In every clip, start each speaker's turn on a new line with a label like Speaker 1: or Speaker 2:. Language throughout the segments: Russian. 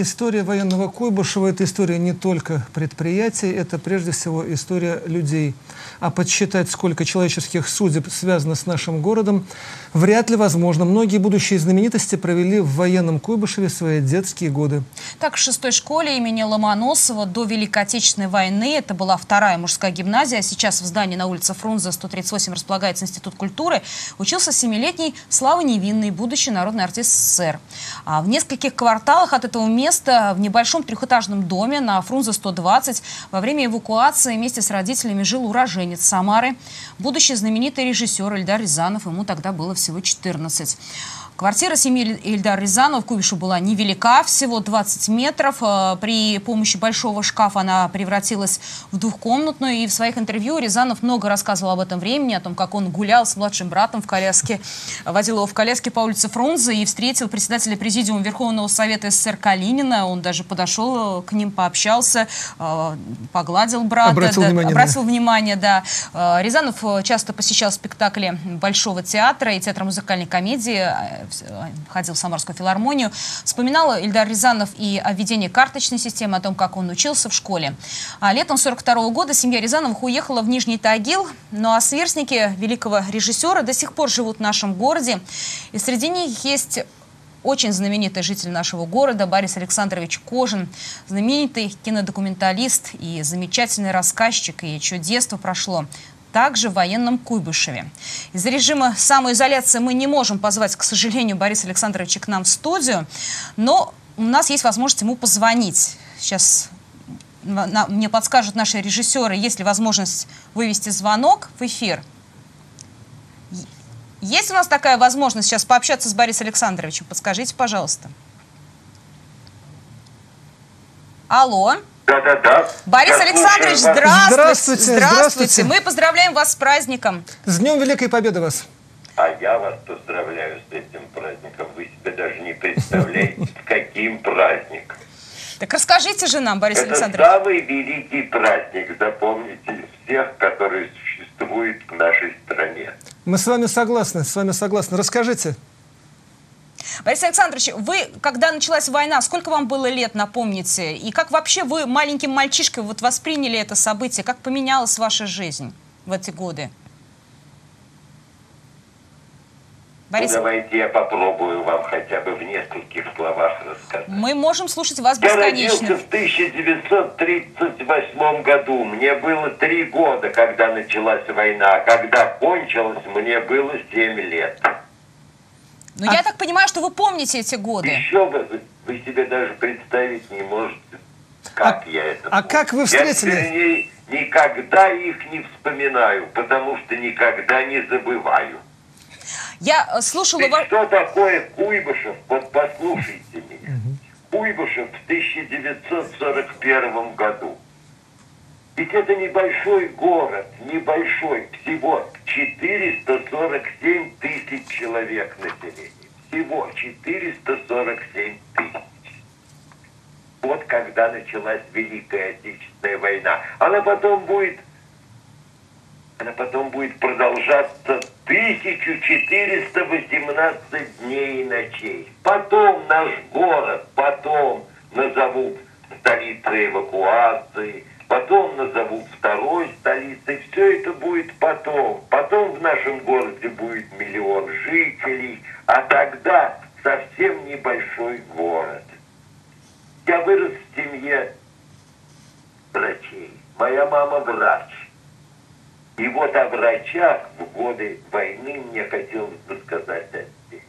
Speaker 1: История военного Куйбышева – это история не только предприятий, это прежде всего история людей. А подсчитать, сколько человеческих судеб связано с нашим городом, вряд ли возможно. Многие будущие знаменитости провели в военном Куйбышеве свои детские годы.
Speaker 2: Так, в шестой школе имени Ломоносова до Великой Отечественной войны, это была вторая мужская гимназия, а сейчас в здании на улице Фрунзе 138 располагается Институт культуры, учился семилетний Слава Невинный, будущий народный артист СССР. А в нескольких кварталах от этого места, в небольшом трехэтажном доме на Фрунзе 120, во время эвакуации вместе с родителями жил уроженец Самары, будущий знаменитый режиссер Эльдар Рязанов, ему тогда было всего 14. Квартира семьи Ильдар Рязанова в Кубишу была невелика, всего 20 метров. Э, при помощи большого шкафа она превратилась в двухкомнатную. И в своих интервью Рязанов много рассказывал об этом времени, о том, как он гулял с младшим братом в коляске, водил его в коляске по улице Фрунзе и встретил председателя президиума Верховного Совета СССР Калинина. Он даже подошел к ним, пообщался, э, погладил брата.
Speaker 1: Обратил
Speaker 2: да,
Speaker 1: внимание.
Speaker 2: Обратил внимание, да. Э, Рязанов часто посещал спектакли Большого театра и театра музыкальной комедии Э, ходил в Самарскую филармонию, вспоминал Ильдар Рязанов и о введении карточной системы, о том, как он учился в школе. А летом 42 года семья Рязановых уехала в Нижний Тагил, ну а сверстники великого режиссера до сих пор живут в нашем городе. И среди них есть очень знаменитый житель нашего города Борис Александрович Кожин, знаменитый кинодокументалист и замечательный рассказчик, и чье детство прошло также в военном Куйбышеве. Из-за режима самоизоляции мы не можем позвать, к сожалению, Бориса Александровича к нам в студию, но у нас есть возможность ему позвонить. Сейчас мне подскажут наши режиссеры, есть ли возможность вывести звонок в эфир. Есть у нас такая возможность сейчас пообщаться с Борисом Александровичем? Подскажите, пожалуйста. Алло.
Speaker 3: Да-да-да.
Speaker 2: Борис
Speaker 3: Я
Speaker 2: Александрович,
Speaker 3: слушаю
Speaker 2: здравствуйте.
Speaker 1: Здравствуйте,
Speaker 2: здравствуйте.
Speaker 1: здравствуйте.
Speaker 2: Мы поздравляем вас с праздником.
Speaker 1: С Днем Великой Победы вас!
Speaker 3: А я вас поздравляю с этим праздником. Вы себе даже не представляете, с каким праздником.
Speaker 2: Так расскажите же нам, Борис
Speaker 3: Это
Speaker 2: Александрович.
Speaker 3: самый великий праздник, запомните, из всех, которые существуют в нашей стране.
Speaker 1: Мы с вами согласны, с вами согласны. Расскажите.
Speaker 2: Борис Александрович, вы, когда началась война, сколько вам было лет, напомните? И как вообще вы маленьким мальчишкой вот восприняли это событие? Как поменялась ваша жизнь в эти годы? Борис,
Speaker 3: Ну, давайте я попробую вам хотя бы в нескольких словах рассказать.
Speaker 2: мы можем слушать вас
Speaker 3: Я
Speaker 2: бесконечно.
Speaker 3: родился в 1938 году. Мне было три года, когда началась война. Когда кончилась, мне было семь лет.
Speaker 2: Но Ну, я так понимаю, что вы помните эти годы.
Speaker 3: Еще вы, вы, вы себе даже представить не можете, как я это
Speaker 1: а
Speaker 3: помню.
Speaker 1: как вы встретили?
Speaker 3: Я, вернее, никогда их не вспоминаю, потому что никогда не забываю.
Speaker 2: Я э, слушала
Speaker 3: Ведь
Speaker 2: вас...
Speaker 3: что такое Куйбышев? Вот послушайте меня. Куйбышев в 1941 году. Ведь это небольшой город, небольшой, всего 447 тысяч человек населения. Всего 447 тысяч. Вот когда началась Великая Отечественная война. Она потом будет она потом будет продолжаться 1418 дней и ночей. Потом наш город, потом назовут столицей эвакуации, потом назовут второй столицей. Все это будет потом. Потом в нашем городе будет миллион жителей, а тогда совсем небольшой город. Я вырос в семье врачей. Моя мама врач. И вот о врачах в годы войны мне хотелось бы сказать отдельно.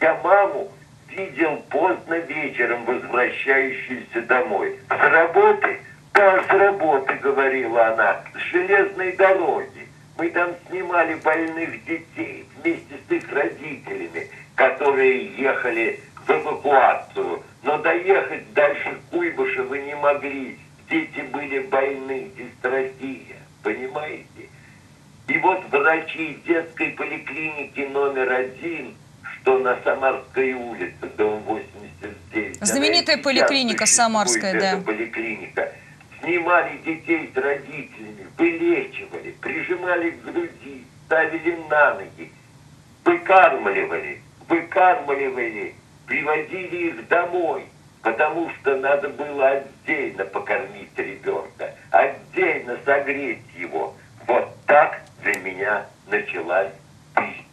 Speaker 3: Я маму видел поздно вечером, возвращающуюся домой. С работы? Да, с работы, говорила она, с железной дороги. Мы там снимали больных детей вместе с их родителями, которые ехали в эвакуацию. Но доехать дальше Куйбышева не могли. Дети были больны, дистрофия. Понимаете? И вот врачи детской поликлиники номер один, что на Самарской улице, дом 89.
Speaker 2: Знаменитая поликлиника самарская,
Speaker 3: эта
Speaker 2: да.
Speaker 3: поликлиника. Снимали детей с родителями, вылечивали, прижимали к груди, ставили на ноги, выкармливали, выкармливали, привозили их домой. потому что надо было отдельно покормить ребенка, отдельно согреть его. Вот так для меня началась,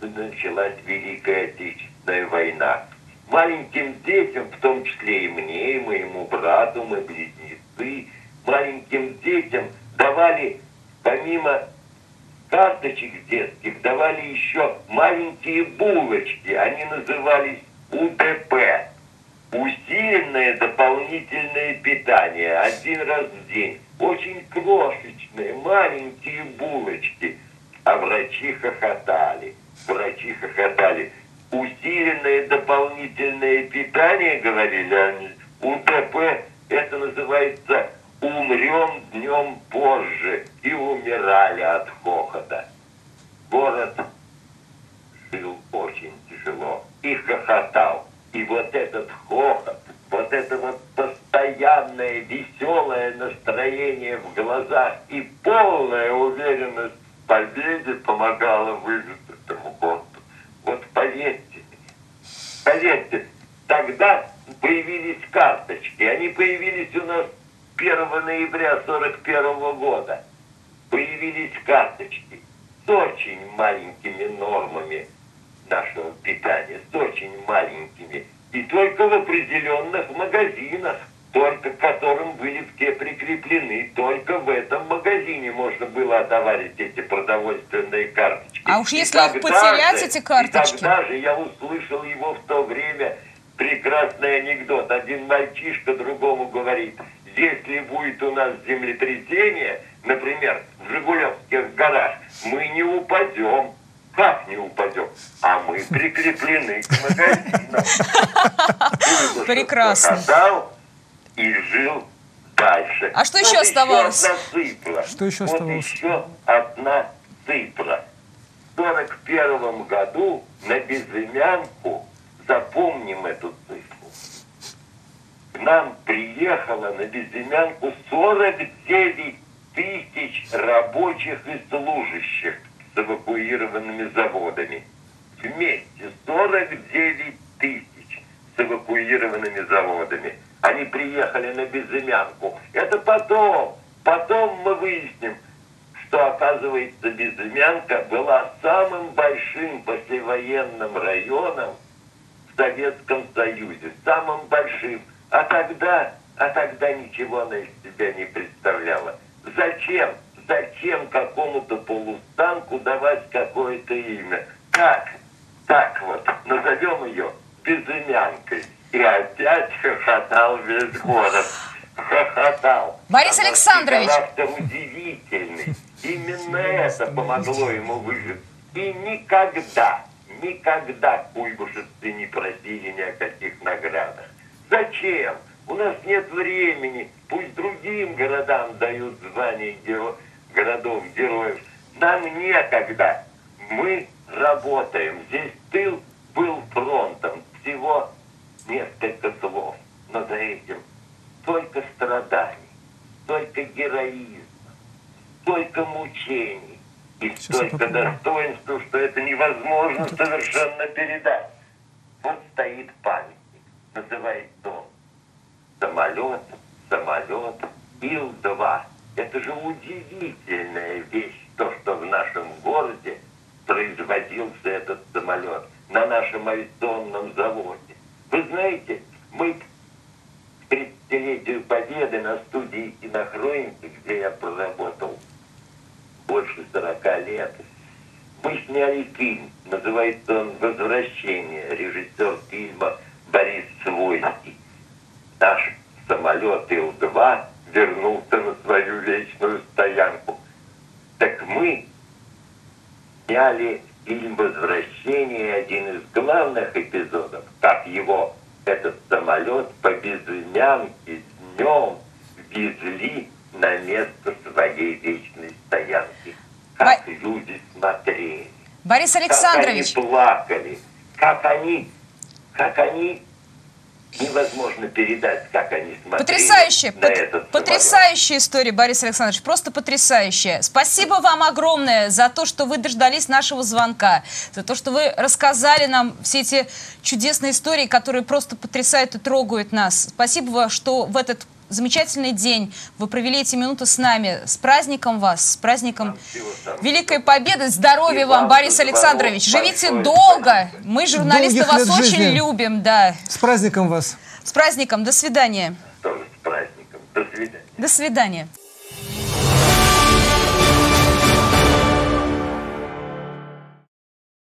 Speaker 3: началась Великая Отечественная война. Маленьким детям, в том числе и мне, и моему брату, мы близнецы, маленьким детям давали, помимо карточек детских, давали еще маленькие булочки. Они назывались УДП усиленное дополнительное питание один раз в день. Очень крошечные, маленькие булочки. А врачи хохотали. Врачи хохотали. Усиленное дополнительное питание, говорили они, УТП, это называется «умрем днем позже» и умирали от хохота. Город жил очень тяжело и хохотал. И вот этот хохот, вот это вот постоянное веселое настроение в глазах и полная уверенность в победе помогала выжить этому городу. Вот поверьте поверьте, тогда появились карточки. Они появились у нас 1 ноября 41 года. Появились карточки с очень маленькими нормами нашего питания с очень маленькими. И только в определенных магазинах, только к которым были все прикреплены, только в этом магазине можно было отоварить эти продовольственные карточки.
Speaker 2: А уж если их потерять,
Speaker 3: же,
Speaker 2: эти карточки?
Speaker 3: И тогда же я услышал его в то время прекрасный анекдот. Один мальчишка другому говорит, если будет у нас землетрясение, например, в Жигулевских горах, мы не упадем как не упадем? А мы прикреплены к магазинам.
Speaker 2: Прекрасно.
Speaker 3: Отдал и жил дальше.
Speaker 2: А что еще оставалось?
Speaker 3: Еще одна цифра.
Speaker 1: Что еще
Speaker 3: вот
Speaker 1: оставалось?
Speaker 3: еще одна цифра. В 41 году на безымянку, запомним эту цифру, нам приехало на безымянку 49 тысяч рабочих и служащих с эвакуированными заводами. Вместе 49 тысяч с эвакуированными заводами. Они приехали на Безымянку. Это потом, потом мы выясним, что, оказывается, Безымянка была самым большим послевоенным районом в Советском Союзе. Самым большим. А тогда, а тогда ничего она из себя не представляла. Зачем? зачем какому-то полустанку давать какое-то имя? Так, так вот, назовем ее безымянкой. И опять хохотал весь город. Хохотал.
Speaker 2: Борис Она Александрович.
Speaker 3: удивительный. Именно это помогло ему выжить. И никогда, никогда куйбышевцы не просили ни о каких наградах. Зачем? У нас нет времени. Пусть другим городам дают звание героя городов-героев. Нам некогда. Мы работаем. Здесь тыл был фронтом. Всего несколько слов. Но за этим только страданий, только героизм, только мучений и Сейчас столько достоинства, что это невозможно совершенно передать. Вот стоит памятник, называется он самолет, самолет Ил-2. Это же удивительная вещь, то, что в нашем городе производился этот самолет на нашем авиационном заводе. Вы знаете, мы к 30-летию Победы на студии кинохроники, где я проработал больше 40 лет, мы сняли фильм, называется он «Возвращение», режиссер фильма Борис Свойский. Наш самолет Ил-2 вернулся на свою вечную стоянку. Так мы сняли фильм «Возвращение», один из главных эпизодов, как его этот самолет по безымянке днем везли на место своей вечной стоянки. Как Бо... люди смотрели.
Speaker 2: Борис Александрович.
Speaker 3: Как они плакали. Как они, как они невозможно передать, как они смотрели
Speaker 2: Потрясающая,
Speaker 3: на
Speaker 2: пот-
Speaker 3: этот
Speaker 2: потрясающая история, Борис Александрович, просто потрясающая. Спасибо вам огромное за то, что вы дождались нашего звонка, за то, что вы рассказали нам все эти чудесные истории, которые просто потрясают и трогают нас. Спасибо, что в этот замечательный день вы провели эти минуты с нами. С праздником вас, с праздником Великой Победы. Здоровья
Speaker 3: И
Speaker 2: вам,
Speaker 3: вам
Speaker 2: Борис Александрович. Живите
Speaker 3: большое
Speaker 2: долго.
Speaker 3: спасибо.
Speaker 2: Мы, журналисты,
Speaker 1: Долгих
Speaker 2: вас очень
Speaker 1: жизни.
Speaker 2: любим. Да.
Speaker 1: С праздником вас!
Speaker 2: С праздником. До свидания.
Speaker 3: тоже с праздником. До свидания.
Speaker 2: До свидания.